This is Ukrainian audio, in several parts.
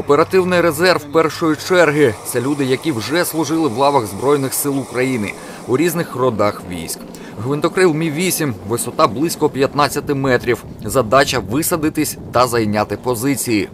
Оперативний резерв першої черги це люди, які вже служили в лавах Збройних сил України у різних родах військ. Гвинтокрил Мі 8 висота близько 15 метрів. Задача висадитись та зайняти позиції.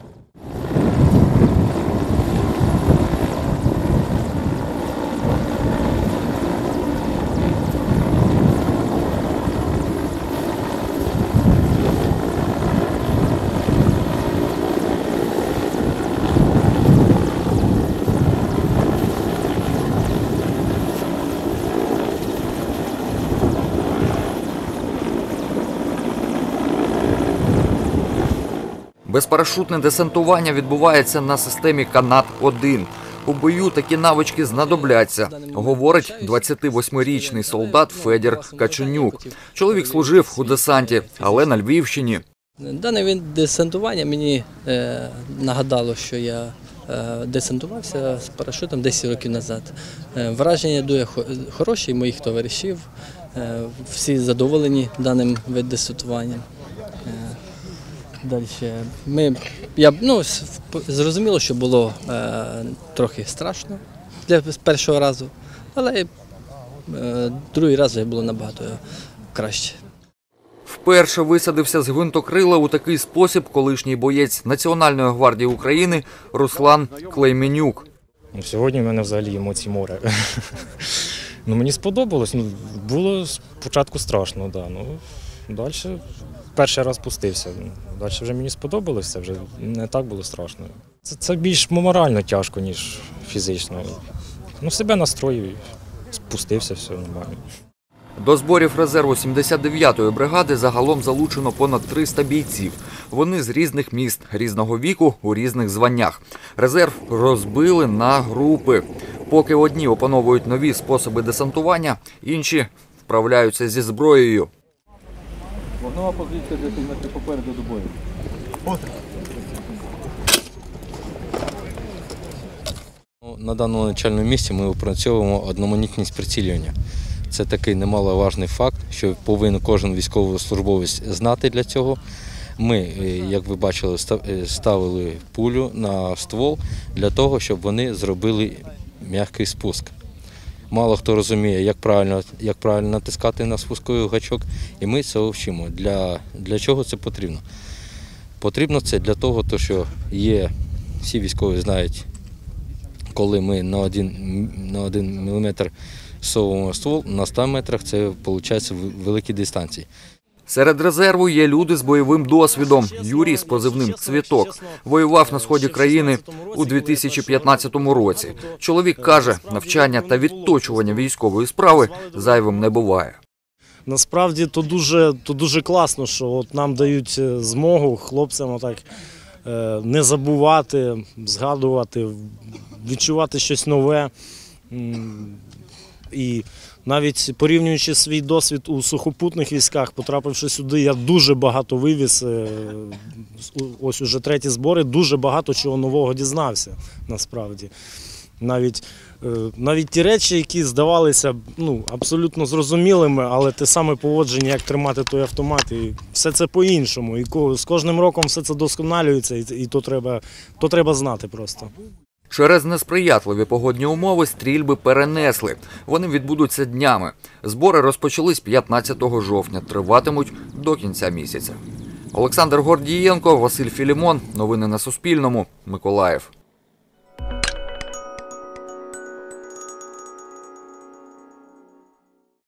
Безпарашутне десантування відбувається на системі Канат-1. У бою такі навички знадобляться, говорить 28-річний солдат Федір Каченюк. Чоловік служив у десанті, але на Львівщині. Дане він десантування мені е, нагадало, що я е, десантувався з парашутом 10 років назад. Е, враження дуже хо- хороші моїх товаришів. Е, всі задоволені даним вид десантування. Е, Далі ми я ну зрозуміло, що було е, трохи страшно для першого разу, але е, другий раз вже було набагато краще. Вперше висадився з гвинтокрила у такий спосіб колишній боєць Національної гвардії України Руслан Клейменюк. Ну, Сьогодні в мене взагалі емоцій море. ну, мені сподобалось. Ну, було спочатку страшно, да. ну, далі перший раз пустився. Далі вже мені сподобалось, це вже не так було страшно. Це, це більш морально тяжко, ніж фізично. Ну, себе настроїв, спустився, все нормально. До зборів резерву 79-ї бригади загалом залучено понад 300 бійців. Вони з різних міст, різного віку, у різних званнях. Резерв розбили на групи. Поки одні опановують нові способи десантування, інші вправляються зі зброєю. Вогнова позиція 10 метрів попереду до бою. Ну, На даному начальному місці ми опрацьовуємо одноманітність прицілювання. Це такий немаловажний факт, що повинен кожен військовослужбовець знати для цього. Ми, е, як ви бачили, е, ставили пулю на ствол для того, щоб вони зробили м'який спуск. Мало хто розуміє, як правильно, як правильно натискати на спусковий гачок, і ми це вчимо. Для, для чого це потрібно? Потрібно це для того, то, що є, всі військові знають, коли ми на один, на один міліметр совуємо ствол, на 100 метрах це виходить великі дистанції. Серед резерву є люди з бойовим досвідом. Юрій з позивним Цвіток воював на сході країни у 2015 році. Чоловік каже, навчання та відточування військової справи зайвим не буває. Насправді то дуже, то дуже класно, що от нам дають е, змогу хлопцям отак е, не забувати, згадувати, відчувати щось нове. І навіть порівнюючи свій досвід у сухопутних військах, потрапивши сюди, я дуже багато вивіз. е, Ось уже треті збори, дуже багато чого нового дізнався насправді. Навіть, е, навіть ті речі, які здавалися ну, абсолютно зрозумілими, але те саме поводження, як тримати той автомат, і все це по-іншому. І з кожним роком все це досконалюється, і то, треба, то треба знати просто. Через несприятливі погодні умови стрільби перенесли. Вони відбудуться днями. Збори розпочались 15 жовтня, триватимуть до кінця місяця. Олександр Гордієнко, Василь Філімон. Новини на Суспільному. Миколаїв.